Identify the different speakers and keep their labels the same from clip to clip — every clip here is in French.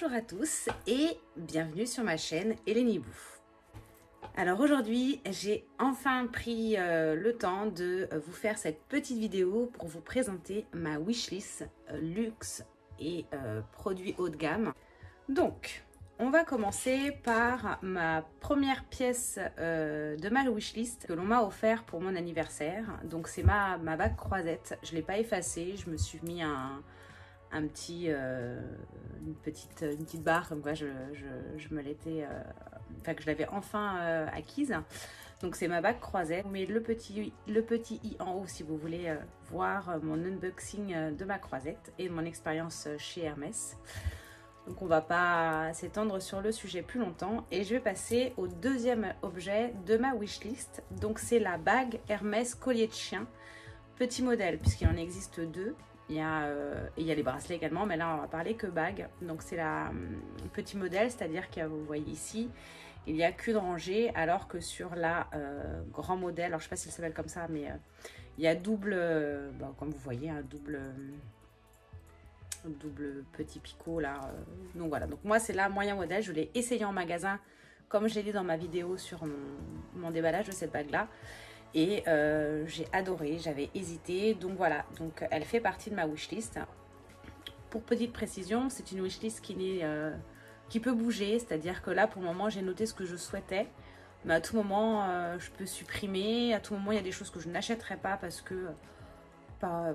Speaker 1: Bonjour à tous et bienvenue sur ma chaîne Eleni Bouffe. Alors aujourd'hui, j'ai enfin pris euh, le temps de euh, vous faire cette petite vidéo pour vous présenter ma wishlist euh, luxe et produits haut de gamme. Donc, on va commencer par ma première pièce de ma wishlist que l'on m'a offert pour mon anniversaire. Donc c'est ma, ma bague croisette. Je ne l'ai pas effacée, je me suis mis un, un petit, euh, une, petite, barre comme quoi je, me l'étais, euh, enfin que je l'avais enfin euh, acquise. Donc c'est ma bague croisette. Mais le petit, le petit i en haut si vous voulez voir mon unboxing de ma croisette et mon expérience chez Hermès. Donc on va pas s'étendre sur le sujet plus longtemps et je vais passer au deuxième objet de ma wishlist. Donc c'est la bague Hermès collier de chien, petit modèle puisqu'il en existe deux. Il y, a, euh, il y a les bracelets également, mais là on va parler que bague. Donc c'est la hum, petit modèle, c'est-à-dire que vous voyez ici, il n'y a qu'une rangée, alors que sur la euh, grand modèle, alors je sais pas si elle s'appelle comme ça, mais euh, il y a double, bah, comme vous voyez, un double, double petit picot là. donc voilà, donc moi c'est la moyen modèle, je l'ai essayé en magasin, comme j'ai dit dans ma vidéo sur mon, mon déballage de cette bague là et euh, j'ai adoré, j'avais hésité. Donc voilà, donc elle fait partie de ma wishlist. Pour petite précision, c'est une wishlist qui, euh, qui peut bouger, c'est-à-dire que là pour le moment j'ai noté ce que je souhaitais. Mais à tout moment, euh, je peux supprimer. À tout moment, il y a des choses que je n'achèterai pas parce que. Pas,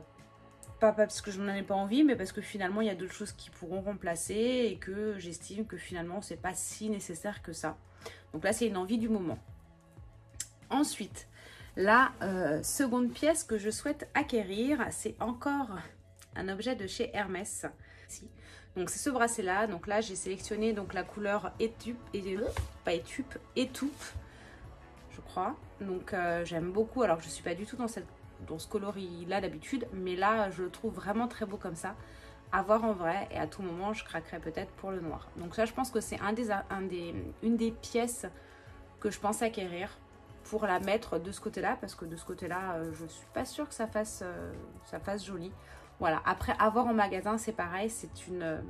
Speaker 1: pas parce que je n'en ai pas envie, mais parce que finalement, il y a d'autres choses qui pourront remplacer et que j'estime que finalement, c'est pas si nécessaire que ça. Donc là, c'est une envie du moment. Ensuite, la euh, seconde pièce que je souhaite acquérir, c'est encore un objet de chez Hermès. Donc c'est ce bracelet là. Donc là j'ai sélectionné donc la couleur étupe et pas étupe, étoupe, je crois. Donc euh, j'aime beaucoup. Alors je suis pas du tout dans ce coloris là d'habitude, mais là je le trouve vraiment très beau comme ça. À voir en vrai et à tout moment je craquerai peut-être pour le noir. Donc ça je pense que c'est une des pièces que je pense acquérir pour la mettre de ce côté-là parce que de ce côté-là, euh, je suis pas sûre que ça fasse, euh, ça fasse joli. Voilà, après avoir en magasin, c'est pareil, c'est une euh,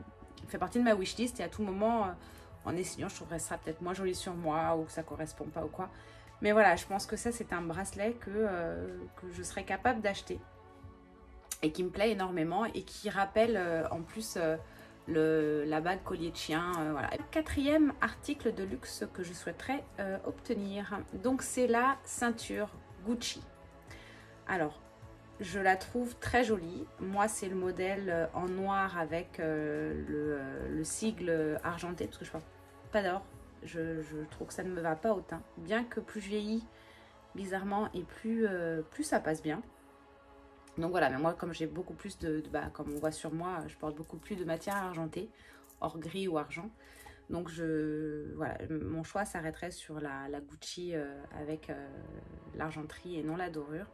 Speaker 1: fait partie de ma wishlist et à tout moment, en essayant, je trouverais ça peut-être moins joli sur moi ou que ça correspond pas ou quoi. Mais voilà, je pense que ça, c'est un bracelet que, que je serais capable d'acheter et qui me plaît énormément et qui rappelle en plus la bague collier de chien. Euh, voilà. Quatrième article de luxe que je souhaiterais euh, obtenir. Donc c'est la ceinture Gucci. Alors, je la trouve très jolie. Moi, c'est le modèle euh, en noir avec le, sigle argenté, parce que je pense pas d'or. Je, trouve que ça ne me va pas autant. Bien que plus je vieillis, bizarrement, et plus ça passe bien. Donc voilà, mais moi comme j'ai beaucoup plus de, bah, comme on voit sur moi, je porte beaucoup plus de matière argentée, or gris ou argent. Donc je, voilà, mon choix s'arrêterait sur la, Gucci euh, avec euh, l'argenterie et non la dorure.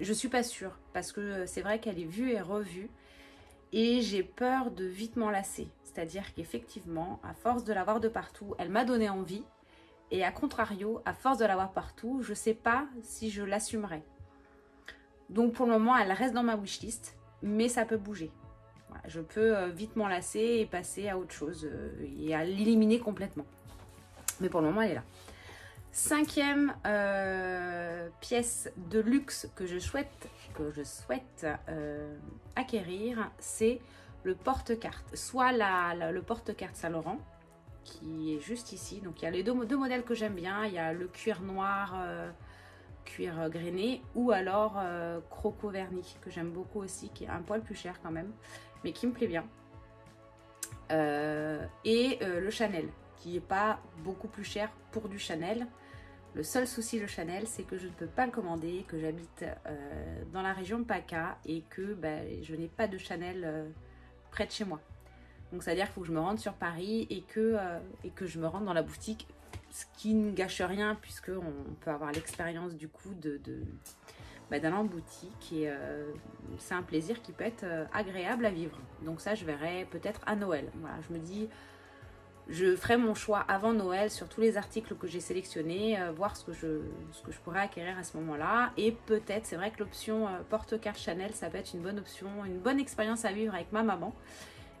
Speaker 1: Je suis pas sûre parce que c'est vrai qu'elle est vue et revue et j'ai peur de vite m'enlacer. C'est-à-dire qu'effectivement, à force de l'avoir de partout, elle m'a donné envie. Et à contrario, à force de l'avoir partout, je sais pas si je l'assumerai. Donc pour le moment, elle reste dans ma wishlist, mais ça peut bouger. je peux euh, vite m'enlacer et passer à autre chose euh, et à l'éliminer complètement. Mais pour le moment, elle est là. Cinquième euh, pièce de luxe que je souhaite, que je souhaite acquérir, c'est le porte-carte. Soit le porte-carte Saint-Laurent, qui est juste ici. Donc il y a les deux modèles que j'aime bien. Il y a le cuir noir cuir grainé ou alors euh, croco verni que j'aime beaucoup aussi qui est un poil plus cher quand même mais qui me plaît bien. Euh, et euh, le Chanel qui est pas beaucoup plus cher pour du Chanel. Le seul souci de Chanel c'est que je ne peux pas le commander que j'habite dans la région de PACA et que bah, je n'ai pas de Chanel près de chez moi. Donc c'est à dire qu'il faut que je me rende sur Paris et que, et que je me rende dans la boutique ce qui ne gâche rien puisqu'on peut avoir l'expérience du coup de, bah, d'aller en boutique et euh, c'est un plaisir qui peut être euh, agréable à vivre. Donc ça je verrai peut-être à Noël. Voilà, je me dis je ferai mon choix avant Noël sur tous les articles que j'ai sélectionnés, euh, voir ce que, je, ce pourrais acquérir à ce moment-là. Et peut-être, c'est vrai que l'option porte-carte Chanel, ça peut être une bonne option, une bonne expérience à vivre avec ma maman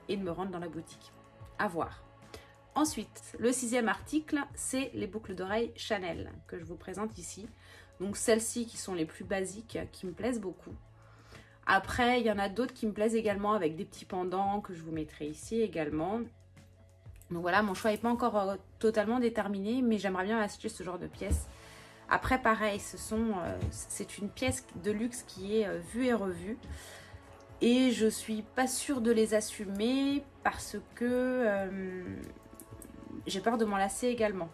Speaker 1: et de me rendre dans la boutique. à voir. Ensuite, le sixième article, c'est les boucles d'oreilles Chanel que je vous présente ici. Donc celles-ci qui sont les plus basiques, qui me plaisent beaucoup. Après, il y en a d'autres qui me plaisent également avec des petits pendants que je vous mettrai ici également. Donc voilà, mon choix n'est pas encore euh, totalement déterminé, mais j'aimerais bien acheter ce genre de pièces. Après, pareil, ce euh, c'est une pièce de luxe qui est euh, vue et revue. Et je suis pas sûre de les assumer parce que j'ai peur de m'en lasser également.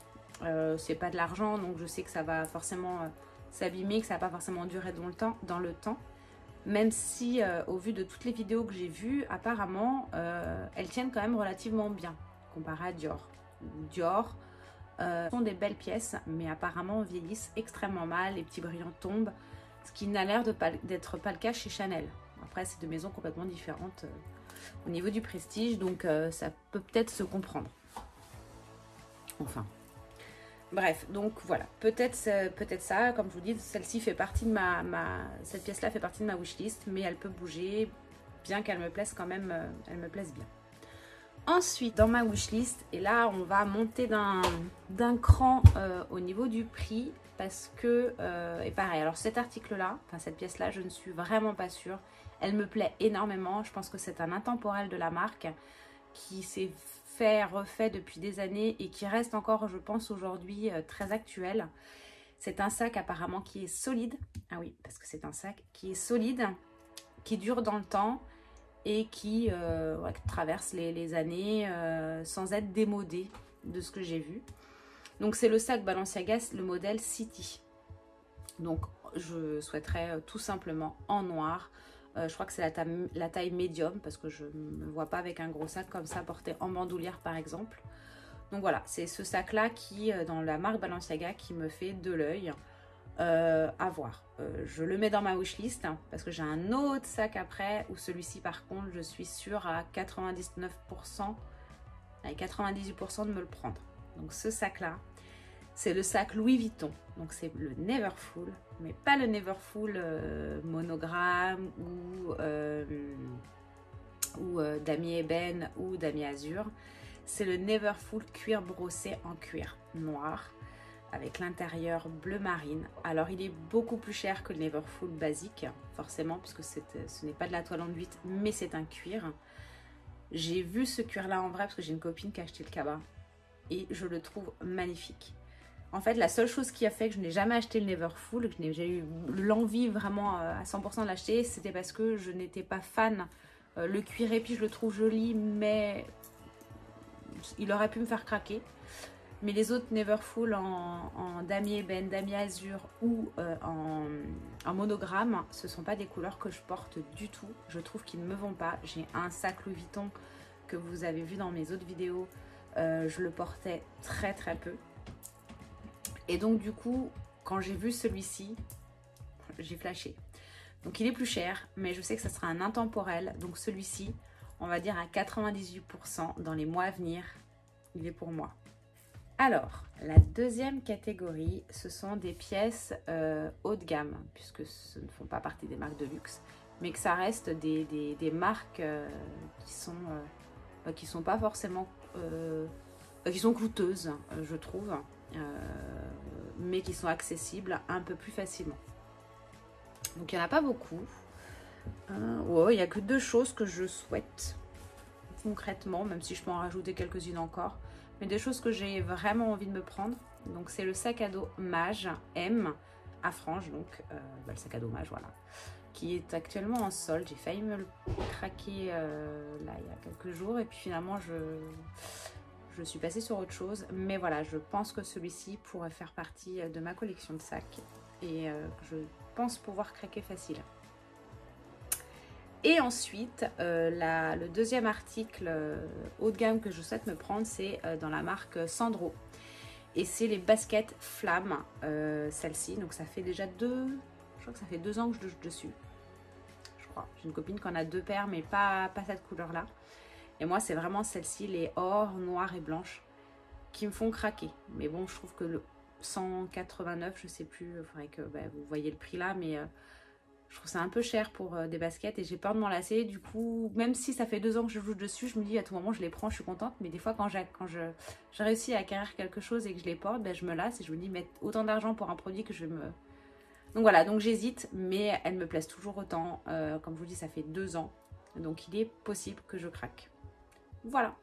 Speaker 1: c'est pas de l'argent, donc je sais que ça va forcément s'abîmer, que ça va pas forcément durer dans le temps. Dans le temps. Même si, au vu de toutes les vidéos que j'ai vues, apparemment, elles tiennent quand même relativement bien comparé à Dior. Dior euh, sont des belles pièces, mais apparemment vieillissent extrêmement mal, les petits brillants tombent, ce qui n'a l'air d'être pas, le cas chez Chanel. Après, c'est deux maisons complètement différentes euh, au niveau du prestige, donc euh, ça peut peut-être se comprendre. Enfin. Bref, donc voilà, peut-être peut-être ça, comme je vous dis, celle-ci fait partie de ma, cette pièce-là fait partie de ma wishlist, mais elle peut bouger, bien qu'elle me plaise quand même, elle me plaise bien. Ensuite, dans ma wishlist, et là, on va monter d'un cran euh, au niveau du prix parce que, euh, et pareil, alors cet article-là, enfin cette pièce-là, je ne suis vraiment pas sûre. Elle me plaît énormément. Je pense que c'est un intemporel de la marque qui s'est fait, refait depuis des années et qui reste encore, je pense, aujourd'hui euh, très actuel. C'est un sac apparemment qui est solide. Ah oui, parce que c'est un sac qui est solide, qui dure dans le temps et qui euh, traverse les, années euh, sans être démodé de ce que j'ai vu. Donc c'est le sac Balenciaga, le modèle City. Donc je souhaiterais tout simplement en noir. Je crois que c'est la, taille médium parce que je ne me vois pas avec un gros sac comme ça porté en bandoulière par exemple. Donc voilà, c'est ce sac là qui, dans la marque Balenciaga, qui me fait de l'œil. Euh, à voir. Euh, je le mets dans ma wishlist hein, parce que j'ai un autre sac après où celui-ci par contre je suis sûre à 99% avec 98% de me le prendre. Donc ce sac là c'est le sac Louis Vuitton. Donc c'est le Neverfull mais pas le Neverfull euh, monogramme ou, ou damier ébène ou damier azur. C'est le Neverfull cuir brossé en cuir noir avec l'intérieur bleu marine. Alors il est beaucoup plus cher que le Neverfull basique, forcément, puisque ce n'est pas de la toile enduite, mais c'est un cuir. J'ai vu ce cuir-là en vrai parce que j'ai une copine qui a acheté le cabas et je le trouve magnifique. En fait, la seule chose qui a fait que je n'ai jamais acheté le Neverfull, que j'ai eu l'envie vraiment euh, à 100% de l'acheter, c'était parce que je n'étais pas fan. Euh, le cuir épi, je le trouve joli, mais il aurait pu me faire craquer. Mais les autres Neverfull en, en damier ben, damier azur ou euh, en, monogramme, ce ne sont pas des couleurs que je porte du tout. Je trouve qu'ils ne me vont pas. J'ai un sac Louis Vuitton que vous avez vu dans mes autres vidéos. Je le portais très très peu. Et donc du coup, quand j'ai vu celui-ci, j'ai flashé. Donc il est plus cher, mais je sais que ça sera un intemporel. Donc celui-ci, on va dire à 98% dans les mois à venir, il est pour moi. Alors, la deuxième catégorie, ce sont des pièces euh, haut de gamme, puisque ce ne font pas partie des marques de luxe, mais que ça reste des, marques euh, qui sont euh, qui sont pas forcément qui sont coûteuses, je trouve, mais qui sont accessibles un peu plus facilement. Donc il n'y en a pas beaucoup. il n'y a que deux choses que je souhaite concrètement, même si je peux en rajouter quelques-unes encore mais des choses que j'ai vraiment envie de me prendre. Donc c'est le sac à dos Mage M à franges, donc euh, bah, le sac à dos Mage, voilà, qui est actuellement en solde. J'ai failli me le craquer euh, là il y a quelques jours et puis finalement je, je suis passée sur autre chose. Mais voilà, je pense que celui-ci pourrait faire partie de ma collection de sacs et euh, je pense pouvoir craquer facile. Et ensuite, euh, le deuxième article euh, haut de gamme que je souhaite me prendre, c'est euh, dans la marque Sandro. Et c'est les baskets flammes, celle-ci. Donc ça fait déjà deux, je crois que ça fait deux ans que je touche dessus. Je crois. J'ai une copine qui en a deux paires, mais pas, pas cette couleur-là. Et moi, c'est vraiment celle-ci, les or, noir et blanche, qui me font craquer. Mais bon, je trouve que le 189, je sais plus, il faudrait que bah, vous voyez le prix là, mais Je trouve ça un peu cher pour euh, des baskets et j'ai peur de m'en lasser. Du coup, même si ça fait deux ans que je joue dessus, je me dis à tout moment je les prends, je suis contente. Mais des fois, quand j'ai quand je, réussis à acquérir quelque chose et que je les porte, ben, je me lasse et je me dis mettre autant d'argent pour un produit que je vais me. Donc voilà, donc j'hésite, mais elles me plaisent toujours autant. Euh, comme je vous dis, ça fait deux ans. Donc il est possible que je craque. Voilà.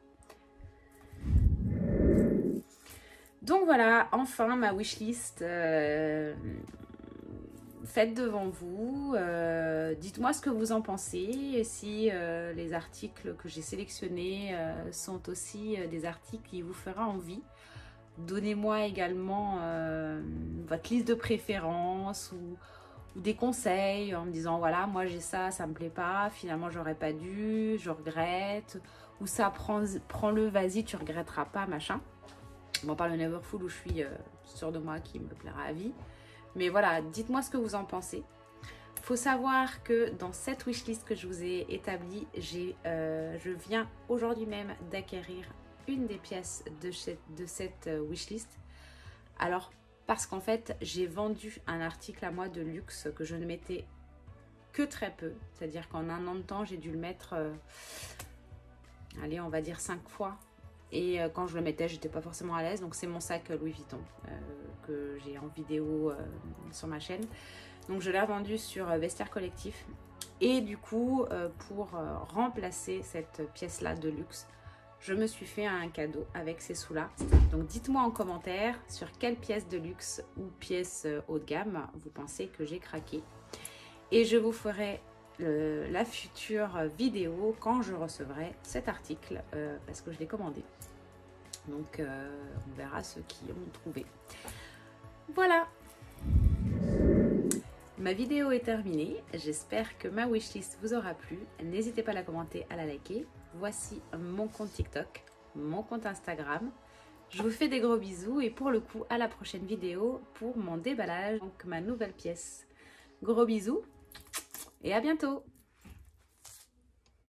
Speaker 1: Donc voilà, enfin ma wishlist. Euh, faites devant vous. Euh, dites-moi ce que vous en pensez. Si euh, les articles que j'ai sélectionnés sont aussi des articles qui vous feront envie. Donnez-moi également votre liste de préférences ou, des conseils en me disant voilà, moi j'ai ça, ça me plaît pas, finalement j'aurais pas dû, je regrette. Ou ça, prends-le, vas-y, tu regretteras pas, machin. Bon, pas le Neverfull où je suis euh, sûre de moi qui me plaira à vie. Mais voilà, dites-moi ce que vous en pensez. Faut savoir que dans cette wishlist que je vous ai établie, euh, je viens aujourd'hui même d'acquérir une des pièces de, de cette euh, wishlist. Alors, parce qu'en fait, j'ai vendu un article à moi de luxe que je ne mettais que très peu. C'est-à-dire qu'en un an de temps, j'ai dû le mettre, allez, on va dire cinq fois et euh, quand je le mettais, j'étais pas forcément à l'aise. Donc c'est mon sac Louis Vuitton euh, que j'ai en vidéo euh, sur ma chaîne. Donc je l'ai vendu sur Vestiaire Collectif. Et du coup, pour remplacer cette pièce-là de luxe, je me suis fait un cadeau avec ces sous-là. Donc dites-moi en commentaire sur quelle pièce de luxe ou pièce haut de gamme vous pensez que j'ai craqué. Et je vous ferai la future vidéo quand je recevrai cet article euh, parce que je l'ai commandé. Donc euh, on verra ceux qui ont trouvé. Voilà. Ma vidéo est terminée. J'espère que ma wishlist vous aura plu. N'hésitez pas à la commenter, à la liker. Voici mon compte TikTok, mon compte Instagram. Je vous fais des gros bisous et pour le coup à la prochaine vidéo pour mon déballage, donc ma nouvelle pièce. Gros bisous et à bientôt